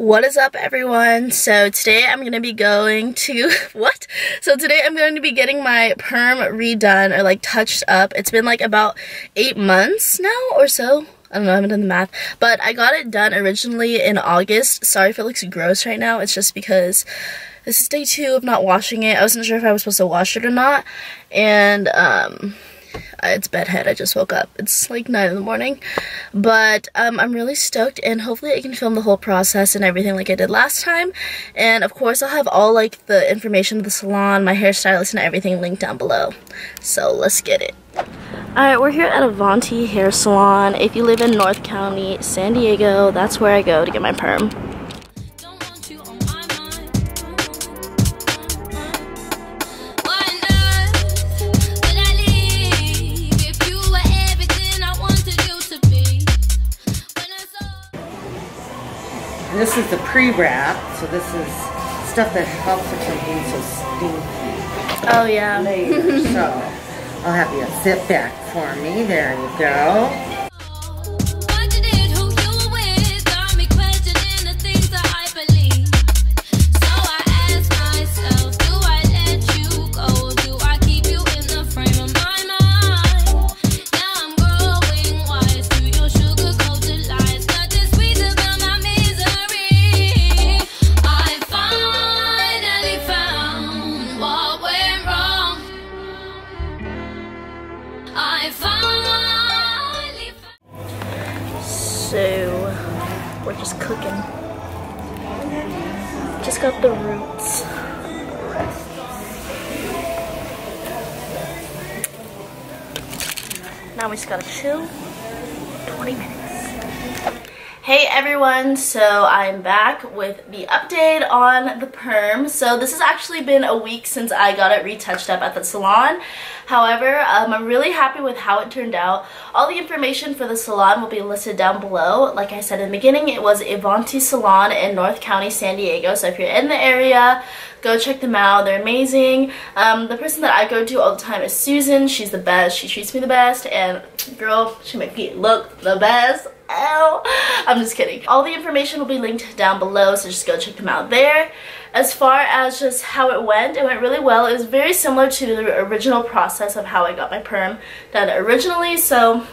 What is up everyone? So today I'm going to be going to, what? So today I'm going to be getting my perm redone or like touched up. It's been like about eight months now or so. I don't know, I haven't done the math. But I got it done originally in August. Sorry if it looks gross right now. It's just because this is day two of not washing it. I wasn't sure if I was supposed to wash it or not. And, um, it's bedhead. I just woke up. It's like 9 in the morning. But um, I'm really stoked and hopefully I can film the whole process and everything like I did last time. And of course I'll have all like the information of the salon, my hairstylist and everything linked down below. So let's get it. Alright, we're here at Avanti Hair Salon. If you live in North County, San Diego, that's where I go to get my perm. And this is the pre-wrap, so this is stuff that helps it from being so stinky Oh yeah. later. so I'll have you sit back for me. There you go. Just cooking. Just got the roots. Now we just gotta chill 20 minutes. Hey everyone, so I'm back with the update on the perm. So this has actually been a week since I got it retouched up at the salon. However, um, I'm really happy with how it turned out. All the information for the salon will be listed down below. Like I said in the beginning, it was Avanti Salon in North County, San Diego. So if you're in the area, go check them out. They're amazing. Um, the person that I go to all the time is Susan. She's the best. She treats me the best. And girl, she makes me look the best. Ow. I'm just kidding. All the information will be linked down below, so just go check them out there. As far as just how it went, it went really well. It was very similar to the original process of how I got my perm done originally. So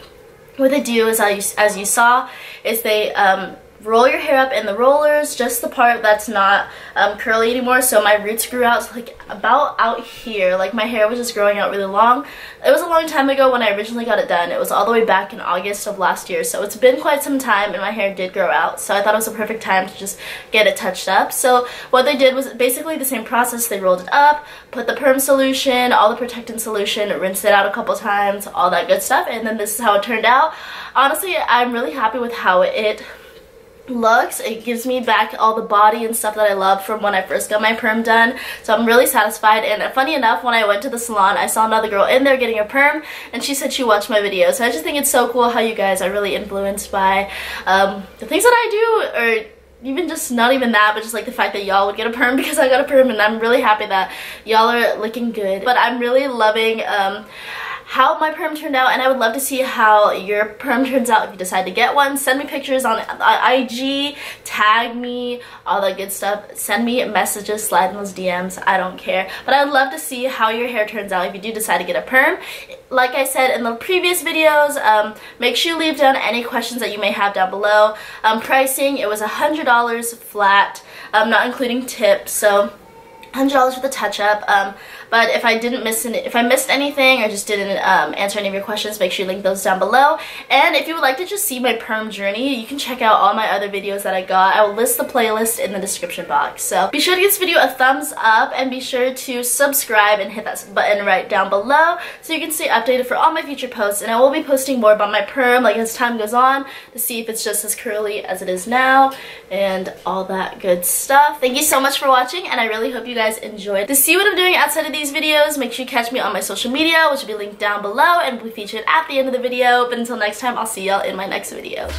what they do is, as you, as you saw, is they um, roll your hair up in the rollers, just the part that's not um, curly anymore. So my roots grew out like about out here. Like my hair was just growing out really long. It was a long time ago when I originally got it done. It was all the way back in August of last year. So it's been quite some time and my hair did grow out. So I thought it was a perfect time to just get it touched up. So what they did was basically the same process. They rolled it up, put the perm solution, all the protectant solution, rinsed it out a couple times, all that good stuff. And then this is how it turned out. Honestly, I'm really happy with how it looks it gives me back all the body and stuff that I love from when I first got my perm done. So I'm really satisfied. And funny enough when I went to the salon I saw another girl in there getting a perm and she said she watched my video so I just think it's so cool how you guys are really influenced by um, the things that I do or even just not even that but just like the fact that y'all would get a perm because I got a perm and I'm really happy that y'all are looking good. But I'm really loving um, how my perm turned out and I would love to see how your perm turns out if you decide to get one. Send me pictures on IG, tag me, all that good stuff. Send me messages, slide in those DMs, I don't care. But I would love to see how your hair turns out if you do decide to get a perm. Like I said in the previous videos, um, make sure you leave down any questions that you may have down below. Um, pricing, it was $100 flat, um, not including tips. So $100 for the touch-up. Um, but if I didn't miss any, if I missed anything or just didn't um, answer any of your questions, make sure you link those down below. And if you would like to just see my perm journey, you can check out all my other videos that I got. I will list the playlist in the description box. So be sure to give this video a thumbs up and be sure to subscribe and hit that button right down below so you can stay updated for all my future posts. And I will be posting more about my perm like as time goes on to see if it's just as curly as it is now and all that good stuff. Thank you so much for watching and I really hope you guys enjoyed. To see what I'm doing outside of these videos, make sure you catch me on my social media, which will be linked down below and be featured at the end of the video. But until next time, I'll see y'all in my next video.